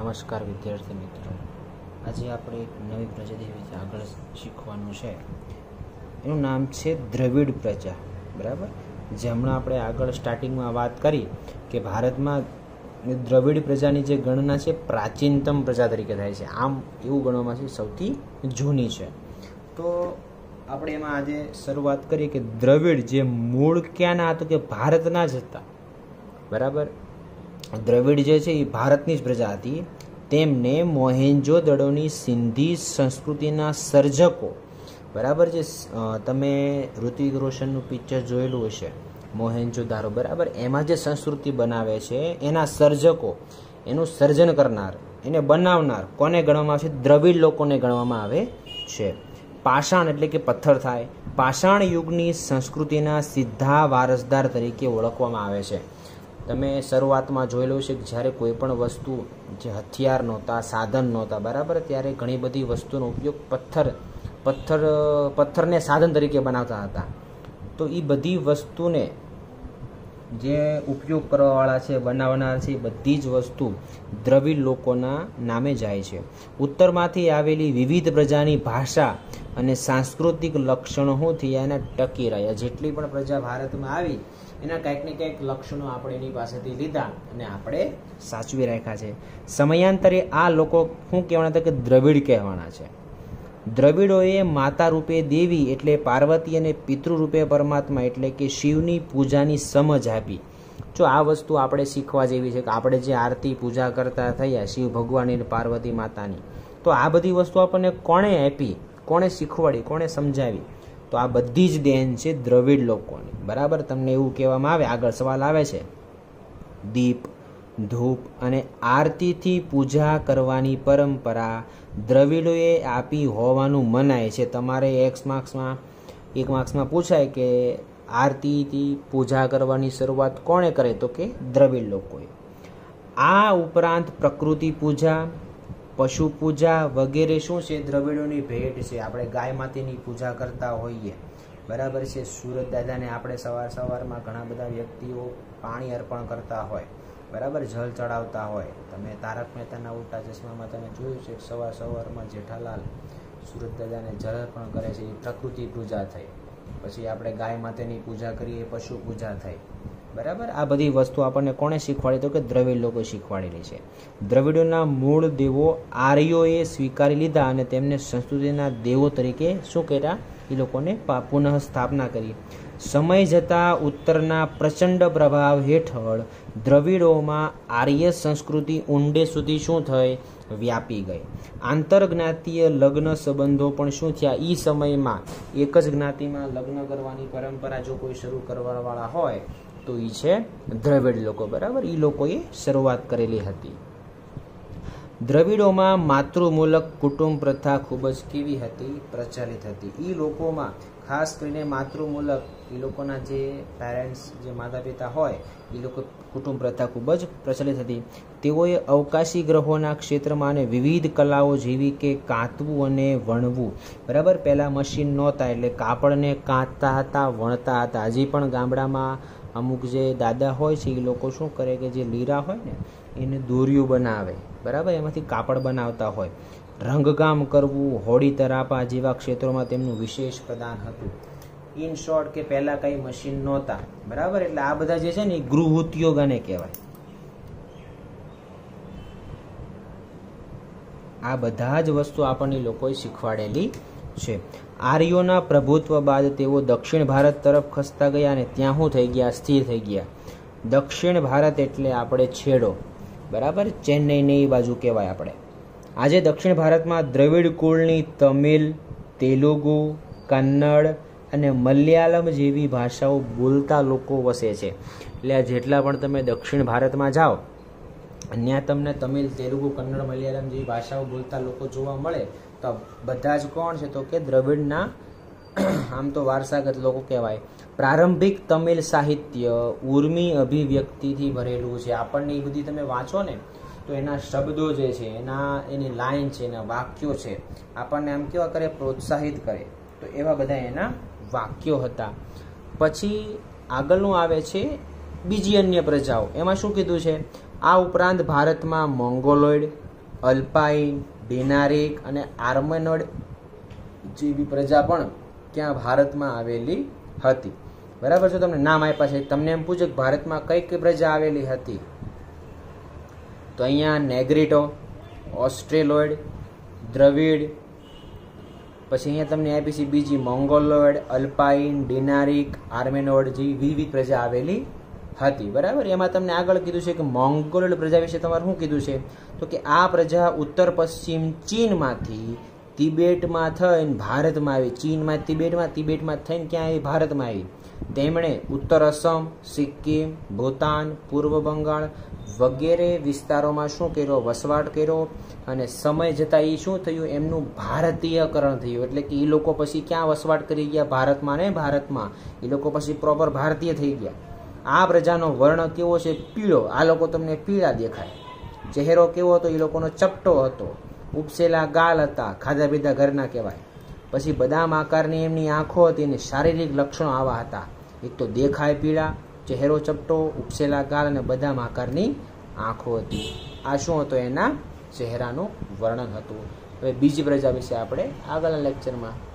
નમસ્કાર વિદ્યાર્થી મિત્રો. આજે આપણે એક નવી પ્રજાતિ વિશે આગળ શીખવાનું છે. એનું નામ છે દ્રવિડ પ્રજા. બરાબર? જે હમણાં આપણે આગળ સ્ટાર્ટિંગમાં વાત કરી કે ભારતમાં દ્રવિડ પ્રજાની જે ગણના છે, પ્રાચીનતમ પ્રજા તરીકે થાય છે. આમ એવું ગણવામાં છે, સૌથી જૂની છે. તો આપણે એમાં આજે શરૂઆત કરીએ કે દ્રવિડ જે મૂળ ક્યાંના હતું કે ભારતના જ હતા. બરાબર? દ્રવિડ જે છે એ ભારતની જ પ્રજા હતી. તેમને મોહેન્જો દડોની સિંધી સંસ્કૃતિના સર્જકો. બરાબર જે તમે ઋતિક રોશનનું પિક્ચર જોયેલું હશે. મોહેન્જો દારો બરાબર? એમાં જે સંસ્કૃતિ બનાવે છે, એના સર્જકો, એનું સર્જન કરનાર, એને બનાવનાર કોને ગણવામાં આવે છે? દ્રવિડ લોકોને ગણવામાં આવે છે. પાષાણ એટલે કે પથ્થર થાય. પાષાણ યુગની સંસ્કૃતિના સીધા વારસદાર તરીકે ઓળખવામાં આવે છે. તમે શરૂઆતમાં જોયેલું છે કે જ્યારે કોઈ પણ વસ્તુ જે હથિયાર નહોતા, સાધન નહોતા, બરાબર? ત્યારે ઘણી બધી વસ્તુનો ઉપયોગ પથ્થર પથ્થર, પથ્થરને સાધન તરીકે બનાવતા હતા. તો એ બધી વસ્તુને જે ઉપયોગ કરવાવાળા છે બનાવનાર છે બધી જ વસ્તુ દ્રવિડ લોકોના નામે જાય છે. ઉત્તરમાંથી આવેલી વિવિધ પ્રજાની ભાષા અને સાંસ્કૃતિક લક્ષણો શું થયા એના ટકી રહ્યા. જેટલી પણ પ્રજા ભારતમાં આવી, એના કંઈક ને કંઈક લક્ષણો આપણે એની પાસેથી લીધા અને આપણે સાચવી રાખ્યા છે. સમયાંતરે આ લોકો શું કહેવાના હતા કે દ્રવિડ કહેવાના છે. દ્રવિડોએ માતા રૂપે દેવી એટલે પાર્વતી અને પિતૃ રૂપે પરમાત્મા એટલે કે શિવની પૂજાની સમજ આપી. જો આ વસ્તુ આપણે શીખવા જેવી છે કે આપણે જે આરતી પૂજા કરતા થયા, શિવ ભગવાનની પાર્વતી માતાની, તો આ બધી વસ્તુ આપણને કોણે આપી? કોણે શીખવાડી, કોણે સમજાવી? તો આ બધી જ દેન છે દ્રવિડ લોકોની. બરાબર? તમને એવું કહેવામાં આવે, આગળ સવાલ આવે છે. દીપ, ધૂપ અને આરતીથી પૂજા કરવાની પરંપરા દ્રવિડોએ આપી હોવાનું મનાય છે. તમારે એક્સ માર્ક્સમાં, એક માર્ક્સમાં પૂછાય કે આરતીથી પૂજા કરવાની શરૂઆત કોણે કરે? તો કે દ્રવિડ લોકોએ. આ ઉપરાંત પ્રકૃતિ પૂજા પશુ પૂજા વગેરે શું છે? દ્રવિડોની ભેટ છે. આપણે ગાય માતાની પૂજા કરતા હોઈએ. બરાબર છે? સુરત દાદાને આપણે સવાર સવારમાં ઘણા બધા વ્યક્તિઓ પાણી અર્પણ કરતા હોય. બરાબર? જળ ચડાવતા હોય. તમે તારક મહેતાના ઉલટા ચશ્મામાં તમે જોયું છે સવાર સવારમાં જેઠાલાલ સુરત દાદાને જળ અર્પણ કરે છે. એ પ્રકૃતિ પૂજા થઈ. પછી આપણે ગાય માતાની પૂજા કરીએ, પશુ પૂજા થઈ. બરાબર? આ બધી વસ્તુ આપણને કોણે શીખવાડી? તો કે દ્રવિડ લોકો શીખવાડેલી છે. દ્રવિડોના મૂળ દેવો આર્યોએ સ્વીકારી લીધા અને તેમને સંસ્કૃતિના દેવો તરીકે શું કર્યા? એ લોકોને પુનઃ સ્થાપના કરી. સમય જતાં ઉત્તરના પ્રચંડ પ્રભાવ હેઠળ દ્રવિડોમાં આર્ય સંસ્કૃતિ ઊંડે સુધી શું થઈ? વ્યાપી ગઈ. આંતરજ્ઞાતીય લગ્ન સંબંધો પણ શું થયા? એ સમયમાં એક જ જ્ઞાતિમાં લગ્ન કરવાની પરંપરા જો કોઈ શરૂ કરવાવાળા હોય તો એ છે દ્રવિડ લોકો, બરાબર? એ લોકોએ શરૂઆત કરેલી હતી. દ્રવિડોમાં માતૃમૂલક કુટુંબ પ્રથા ખૂબ જ કેવી હતી? પ્રચલિત હતી. એ લોકોમાં, ખાસ કરીને માતૃમૂલક એ લોકોના જે પેરેન્ટ્સ જે માતા પિતા હોય એ લોકો કુટુંબ પ્રથા ખૂબ જ પ્રચલિત હતી. તેઓએ અવકાશી ગ્રહોના ક્ષેત્રમાં અને વિવિધ કલાઓ જેવી કે કાંતવું અને વણવું, બરાબર? પહેલાં મશીન નહોતા એટલે કાપડને કાંતતા હતા, વણતા હતા. હજી પણ ગામડામાં અમુક જે દાદા હોય છે એ લોકો શું કરે કે જે લીરા હોય ને, એને દોરીઓ બનાવે. બરાબર? એમાંથી કાપડ બનાવતા હોય. રંગકામ કરવું, હોડી તરાપા જેવા ક્ષેત્રોમાં તેમનું વિશેષ પ્રદાન હતું. ઇન શોર્ટ કે પહેલાં કંઈ મશીન નહોતા. બરાબર? એટલે આ બધા જે છે ને, એ ગૃહ ઉદ્યોગ આને કહેવાય. આ બધા જ વસ્તુ આપણને લોકોએ શીખવાડેલી છે. આર્યોના પ્રભુત્વ બાદ તેઓ દક્ષિણ ભારત તરફ ખસતા ગયા અને ત્યાં શું થઈ ગયા, સ્થિર થઈ ગયા. દક્ષિણ ભારત એટલે આપણે છેડો. બરાબર? ચેન્નઈની એ બાજુ કહેવાય આપણે. આજે દક્ષિણ ભારતમાં દ્રવિડ કુળની તમિલ, તેલુગુ, કન્નડ અને મલયાલમ જેવી ભાષાઓ બોલતા લોકો વસે છે. એટલે આ જેટલા પણ તમે દક્ષિણ ભારતમાં જાઓ ત્યાં તમને તમિલ, તેલુગુ, કન્નડ, મલયાલમ જેવી ભાષાઓ બોલતા લોકો જોવા મળે તો બધા જ કોણ છે? તો કે દ્રવિડના, આમ તો વારસાગત લોકો કહેવાય. પ્રારંભિક તમિલ સાહિત્ય ઉર્મી અભિવ્યક્તિથી ભરેલું છે. આપણને એ બધી તમે વાંચો ને, તો એના શબ્દો જે છે, એના, એની લાઈન છે, એના વાક્યો છે, આપણને આમ કેવા કરે? પ્રોત્સાહિત કરે. તો એવા બધા એના વાક્યો હતા. પછી આગળનું આવે છે બીજી અન્ય પ્રજાઓ. એમાં શું કીધું છે? આ ઉપરાંત ભારતમાં મોંગોલોઇડ, અલ્પાઇન ડિનારિક અને આર્મેનોડ જેવી પ્રજા પણ ક્યાં ભારતમાં આવેલી હતી. બરાબર છે? તમને નામ આપ્યા છે. તમને એમ પૂછે કે ભારતમાં કઈ કઈ પ્રજા આવેલી હતી? તો અહીંયા નેગ્રીટો, ઓસ્ટ્રેલોઇડ, દ્રવિડ, પછી અહીંયા તમને આપી છે બીજી મોંગોલોઇડ, અલ્પાઇન ડિનારિક આર્મેનોડ જેવી વિવિધ પ્રજા આવેલી હતી. બરાબર? એમાં તમને આગળ કીધું છે કે મોંગોલોઇડ પ્રજા વિશે તમારે શું કીધું છે? તો કે આ પ્રજા ઉત્તર પશ્ચિમ ચીનમાંથી તિબેટમાં થઈને ભારતમાં આવી. ચીનમાં, તિબેટમાં તિબેટમાં થઈને ક્યાં આવી? ભારતમાં આવી. તેમણે ઉત્તર અસમ, સિક્કિમ, ભૂતાન, પૂર્વ બંગાળ વગેરે વિસ્તારોમાં શું કર્યો? વસવાટ કર્યો અને સમય જતાં એ શું થયું? એમનું ભારતીયકરણ થયું. એટલે કે એ લોકો પછી ક્યાં વસવાટ કરી ગયા? ભારતમાં ને ભારતમાં. એ લોકો પછી પ્રોપર ભારતીય થઈ ગયા. આ પ્રજાનો વર્ણ કેવો છે? પીળો. આ લોકો તમને પીળા દેખાય. ચહેરો કેવો હતો? એ લોકોનો ચપટો હતો. ઉપસેલા ગાલ હતા, ખાધા પીધા ઘરના કહેવાય. પછી બદામ આકારની એમની આંખો હતી અને શારીરિક લક્ષણો આવા હતા. એક તો દેખાય પીળા, ચહેરો ચપટો, ઉપસેલા ગાલ અને બદામ આકારની આંખો હતી. આ શું હતો? એના ચહેરાનું વર્ણન હતું. હવે બીજી પ્રજા વિશે આપણે આગળના લેક્ચરમાં